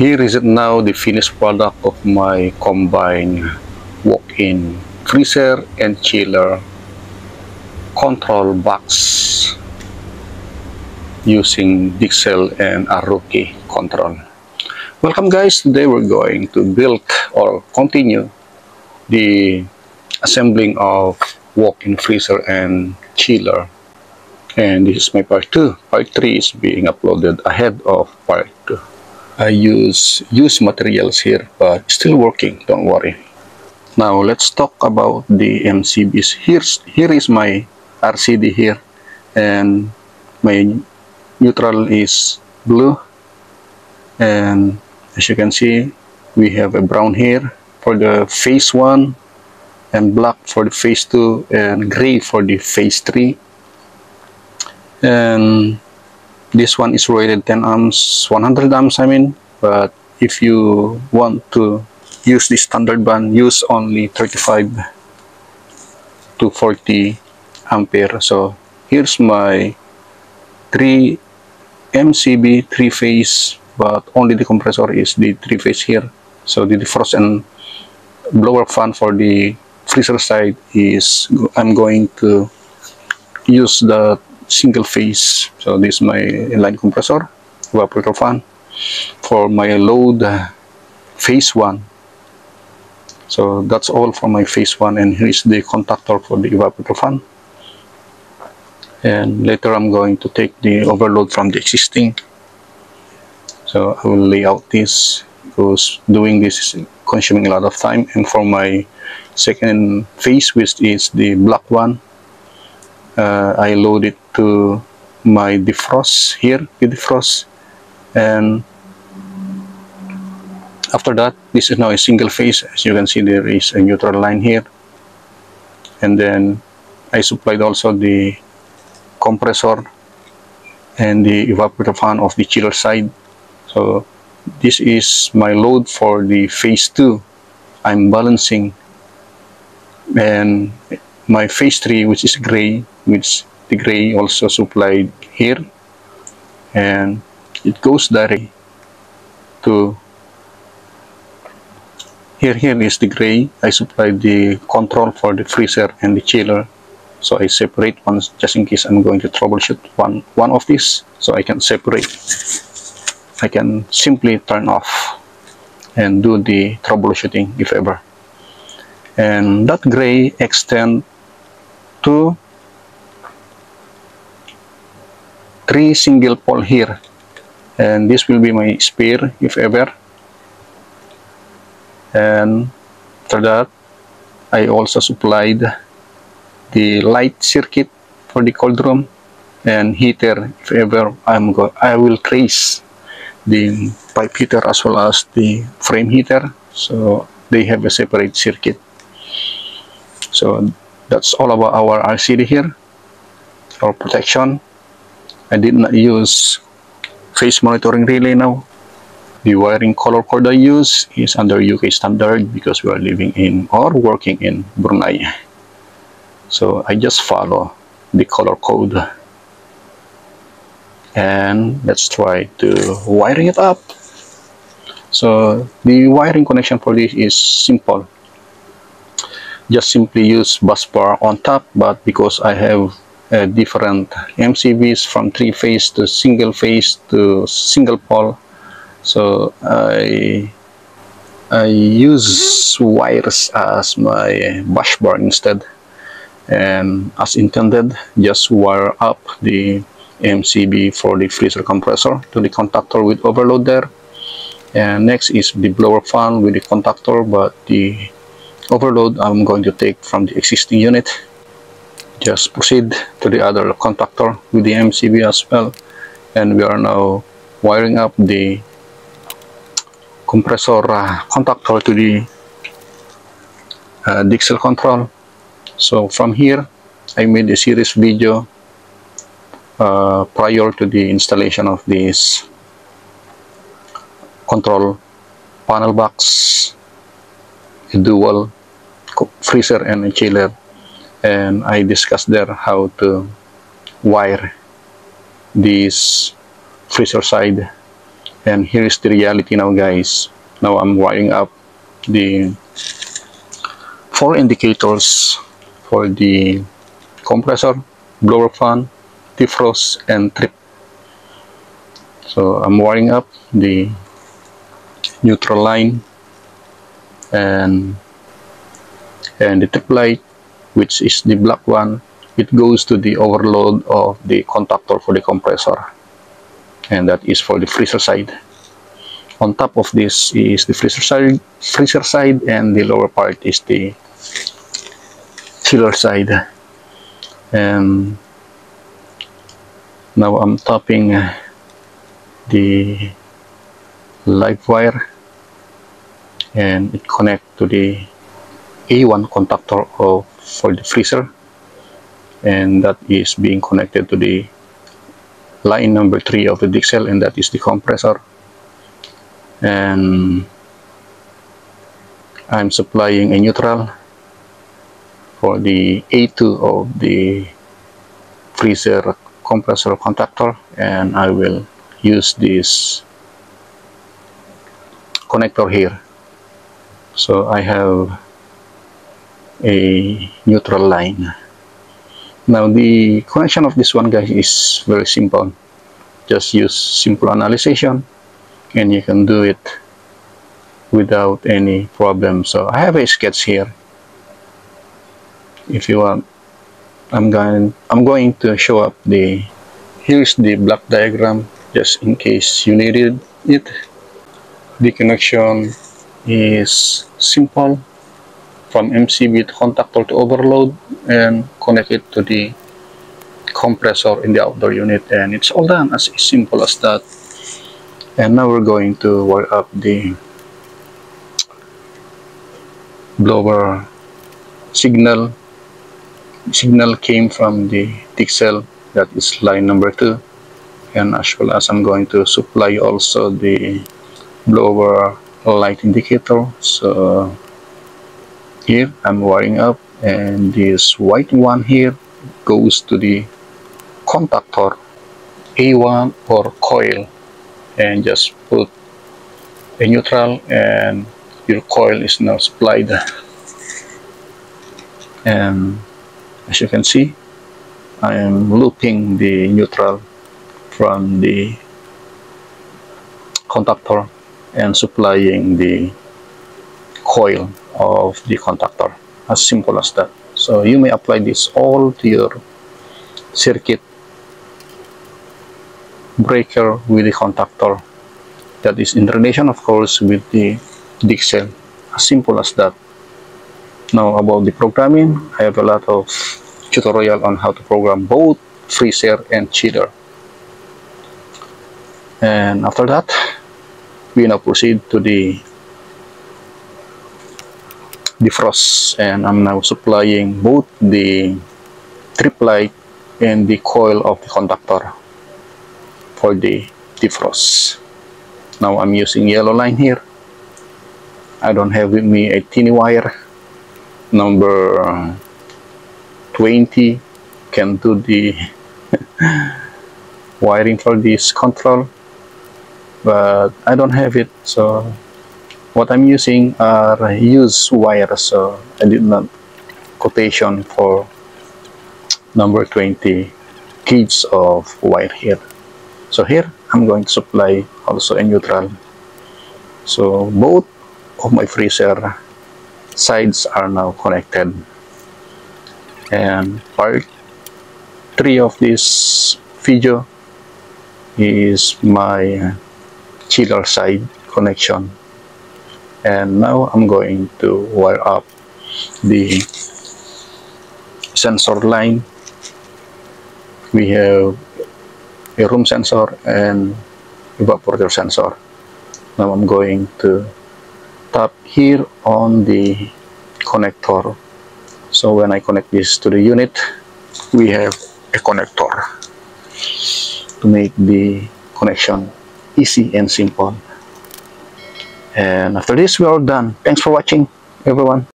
Here is it now the finished product of my combined walk-in freezer and chiller control box using Dixell and Aruki control. Welcome guys, today we're going to build or continue the assembling of walk-in freezer and chiller and this is my part 2. Part 3 is being uploaded ahead of part 2. I use used materials here but still working, don't worry. Now let's talk about the MCBs. Here's, here is my RCD here and my neutral is blue and as you can see we have a brown here for the phase 1 and black for the phase 2 and gray for the phase 3 and this one is rated 10 amps 100 amps I mean. But if you want to use the standard band use only 35 to 40 ampere. So here's my 3 MCB 3 phase but only the compressor is the 3 phase here. So the defrost and blower fan for the freezer side is I'm going to use the single phase. So this is my inline compressor evaporator fan for my load uh, phase 1 so that's all for my phase 1 and here is the contactor for the evaporator fan and later I'm going to take the overload from the existing. So I will lay out this because doing this is consuming a lot of time. And for my second phase which is the black one uh, I load it to my defrost here the defrost. And after that this is now a single phase. As you can see there is a neutral line here. And then I supplied also the compressor and the evaporator fan of the chiller side. So this is my load for the phase 2 I'm balancing and my phase 3 which is gray which the gray also supplied here. And it goes directly to here here is the gray. I supplied the control for the freezer and the chiller. So I separate one just in case I'm going to troubleshoot one one of these. So I can separate. I can simply turn off and do the troubleshooting if ever. And that gray extend to three single pole here. And this will be my spare if ever. And after that I also supplied the light circuit for the cold room and heater if ever I'm go I will trace the pipe heater as well as the frame heater. So they have a separate circuit. So that's all about our RCD here for protection. I did not use phase monitoring relay now. The wiring color code I use is under UK standard because we are living in or working in Brunei. So I just follow the color code. And let's try to wiring it up. So the wiring connection for this is simple just simply use bus bar on top but because I have uh, different MCBs from three phase to single phase to single pole so I I use wires as my bus bar instead. And as intended just wire up the MCB for the freezer compressor to the contactor with overload there. And next is the blower fan with the contactor but the overload I'm going to take from the existing unit. Just proceed to the other contactor with the MCB as well. And we are now wiring up the compressor uh, contactor to the uh, Dixell control. So from here I made a series video uh, prior to the installation of this control panel box dual freezer and a chiller. And I discussed there how to wire this freezer side. And here is the reality now guys. Now I'm wiring up the four indicators for the compressor blower fan defrost and trip. So I'm wiring up the neutral line and and the trip light which is the black one it goes to the overload of the contactor for the compressor. And that is for the freezer side. On top of this is the freezer side freezer side and the lower part is the chiller side. And now I'm tapping uh, the live wire and it connect to the A1 contactor of for the freezer. And that is being connected to the line number 3 of the Dixell and that is the compressor. And I'm supplying a neutral for the A2 of the freezer compressor contactor and I will use this connector here. So I have a neutral line. Now the connection of this one guys is very simple. Just use simple analysis and you can do it without any problem. So I have a sketch here. If you want I'm going I'm going to show up the here's the block diagram just in case you needed it. The connection is simple from MCB to contactor to overload and connect it to the compressor in the outdoor unit. And it's all done as simple as that. And now we're going to wire up the blower signal. Signal came from the Dixell that is line number two. And as well as I'm going to supply also the blower light indicator. So here. I'm wiring up and this white one here goes to the contactor A1 or coil and just put a neutral and your coil is now supplied. And as you can see I am looping the neutral from the contactor and supplying the coil of the contactor. As simple as that. So you may apply this all to your circuit breaker with the contactor. That is in relation of course with the Dixell as simple as that. Now about the programming I have a lot of tutorial on how to program both freezer and chiller and after that we now proceed to the defrost. And I'm now supplying both the trip light and the coil of the conductor for the defrost. Now I'm using yellow line here. I don't have with me a tiny wire. Number 20 can do the wiring for this control but I don't have it so what I'm using are used wires so I did not quotation for number 20 gauge of wire here. So here I'm going to supply also a neutral. So both of my freezer sides are now connected. And part 3 of this video is my chiller side connection and now I'm going to wire up the sensor line. We have a room sensor and evaporator sensor. Now I'm going to tap here on the connector. So when I connect this to the unit we have a connector to make the connection easy and simple and after this we are done. Thanks for watching everyone